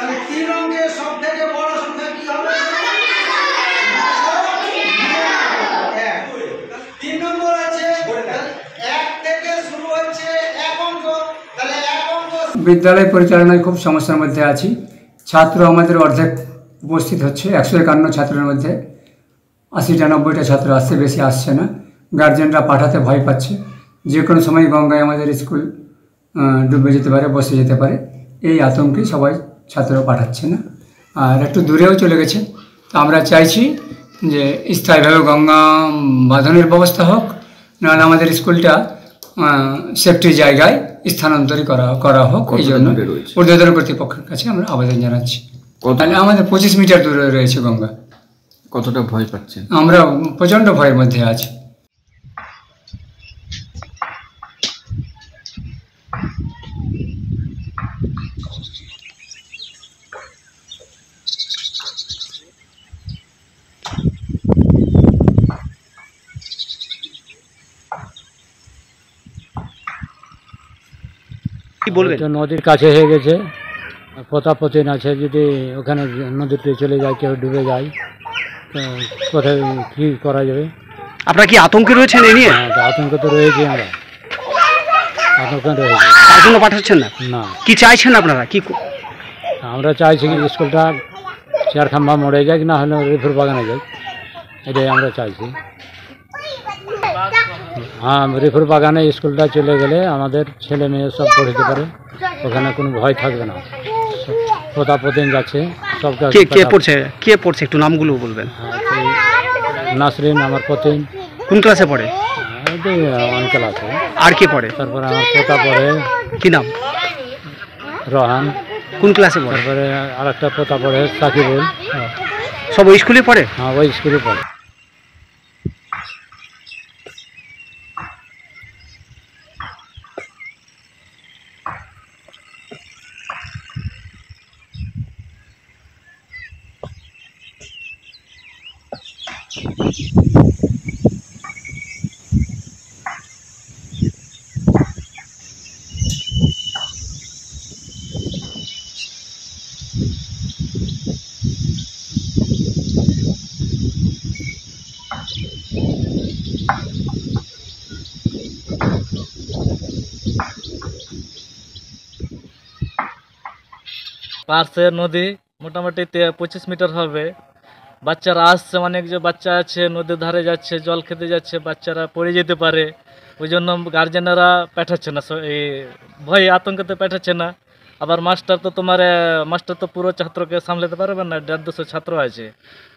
তাহলে তিন অঙ্কের সব থেকে বড় সংখ্যা কি হবে? তিন নম্বর আছে এক থেকে শুরু হচ্ছে এক অঙ্ক। তাহলে এক অঙ্ক বিদ্যালয় পরিচালনায় খুব সমস্যার মধ্যে আছি। ছাত্র আমাদের অর্ধেক উপস্থিত হচ্ছে একশো একান্ন ছাত্রের মধ্যে। আশিটা নব্বইটা ছাত্র আসছে বেশি আসছে না। গার্জেনরা পাঠাতে ভয় পাচ্ছে। যে কোনো সময় গঙ্গায় আমাদের স্কুল ডুবে যেতে পারে বসে যেতে পারে। এই আতঙ্কে সবাই ছাত্র পাঠাচ্ছে না। আর একটু দূরেও চলে গেছে। তো আমরা চাইছি যে স্থায়ীভাবে গঙ্গা বাঁধনের ব্যবস্থা হোক নাহলে আমাদের স্কুলটা সেফটি জায়গায় স্থানান্তরিত করা করা হোক। এই জন্য ঊর্ধ্বতন কর্তৃপক্ষের কাছে আমরা আবেদন জানাচ্ছি। তাহলে আমাদের পঁচিশ মিটার দূরে রয়েছে গঙ্গা। কতটা ভয় পাচ্ছেন? আমরা প্রচণ্ড ভয়ের মধ্যে আছি। কি বলবেন? তো নদীর কাছে হয়ে গেছে। প্রতাপতিন আছে যদি ওখানে নদীতে চলে যায় কেউ ডুবে যায় তো কোথায় কী করা যাবে? আপনারা কি আতঙ্কে রয়েছেন এ নিয়ে? হ্যাঁ, তো আতঙ্ক তো রয়েছে আমরা। আতঙ্ক রয়েছে। তার জন্য পাঠাচ্ছেন না? না। কি চাইছেন আপনারা? কি আমরা চাইছি কি স্কুলটা চার খাম্বা মরে যাক না হলে রিফুর বাগানে যাক। এটাই আমরা চাইছি। হ্যাঁ রিফুর বাগানে স্কুলটা চলে গেলে আমাদের ছেলে মেয়ে সব পড়তে পারে। ওখানে কোনো ভয় থাকবে না। প্রতাপতিন যাচ্ছে সব কে কে পড়ছে? কে পড়ছে? একটু নামগুলো বলবেন। হ্যাঁ, নাসরিন আমার পতিন। কোন ক্লাসে পড়ে? অঞ্চল আছে। আর কে পড়ে? তারপরে আমার পোতা পড়ে। কি নাম? রহান। কোন ক্লাসে পড়ে? তারপরে আর একটা পোতা পড়ে সাকিবুল। সব ওই স্কুলে পড়ে? হ্যাঁ ওই স্কুলে পড়ে। পার্শ্বে নদী মোটামুটি তে- পঁচিশ মিটার হবে বাচ্চারা আসছে অনেক যে বাচ্চা আছে নদীর ধারে যাচ্ছে জল খেতে যাচ্ছে বাচ্চারা পড়ে যেতে পারে। ওই জন্য গার্জেনেরা পাঠাচ্ছে না এই ভয় আতঙ্কতে পাঠাচ্ছে না। আবার মাস্টার তো তোমার মাস্টার তো পুরো ছাত্রকে সামলাতে পারবে না দেড় দুশো ছাত্র আছে।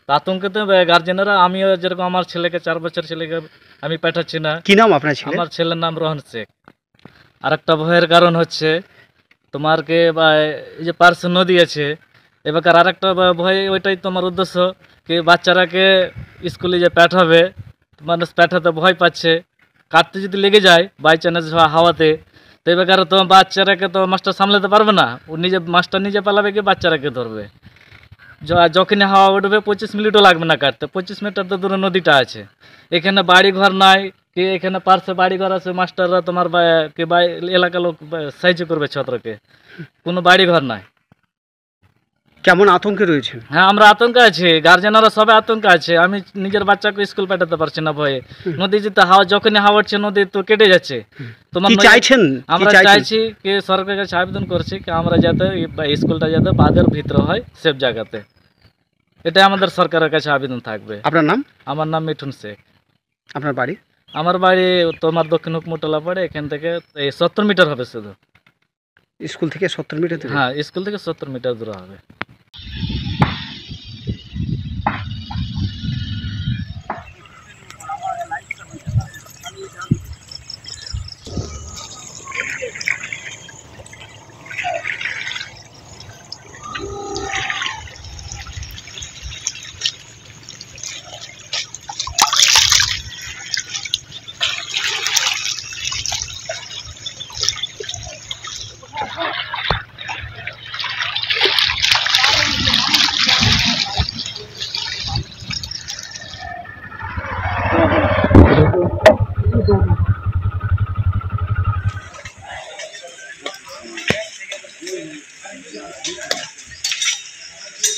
তো আতঙ্কতে গার্জেনেরা আমিও যেরকম আমার ছেলেকে চার বছর ছেলেকে আমি পাঠাচ্ছি না। কি নাম আপনার ছেলে আমার ছেলের নাম রোহন শেখ। আর একটা ভয়ের কারণ হচ্ছে তোমারকে বা এই যে পার্শ্ব নদী আছে এবার আর একটা ভয়, ওইটাই তোমার উদ্দেশ্য কি বাচ্চারাকে স্কুলে যে পাঠাবে মানুষ পাঠাতে ভয় পাচ্ছে। কাটতে যদি লেগে যায় বাই চান্স হাওয়াতে, তো এবার তো বাচ্চারাকে তো মাস্টার সামলাতে পারবে না। ও নিজে মাস্টার নিজে পালাবে কি বাচ্চারাকে ধরবে? যখনই হাওয়া উঠবে, পঁচিশ মিনিটও লাগবে না কাটতে পঁচিশ মিটার তো দূরে নদীটা আছে। এখানে বাড়ি ঘর নাই, কি এখানে পার্শ্বে বাড়ি ঘর আছে মাস্টাররা তোমার কি এলাকার লোক সাহায্য করবে ছাত্রকে। কোনো বাড়ি ঘর নাই। কেমন আতঙ্কে রয়েছেন হ্যাঁ আমরা আতঙ্কে আছি। গার্জেনরা সবাই আতঙ্কে আছে। আমি নিজের বাচ্চাকে স্কুল পাঠাতে পারছি না ভয়ে। নদী যেতে হাওয়া যখনই হাওয়া হচ্ছে নদী তো কেটে যাচ্ছে। তোমার চাইছেন? আমরা চাইছি কি সরকারের কাছে আবেদন করছি কি আমরা যাতে স্কুলটা যাতে বাঁধের ভিতরে হয় সেফ জায়গাতে। এটা আমাদের সরকারের কাছে আবেদন থাকবে। আপনার নাম? আমার নাম মিঠুন শেখ। আপনার বাড়ি? আমার বাড়ি তোমার দক্ষিণ হুকমোটলা পড়ে এখান থেকে এই সত্তর মিটার হবে শুধু। স্কুল থেকে সত্তর মিটার হ্যাঁ স্কুল থেকে সত্তর মিটার দূরে হবে।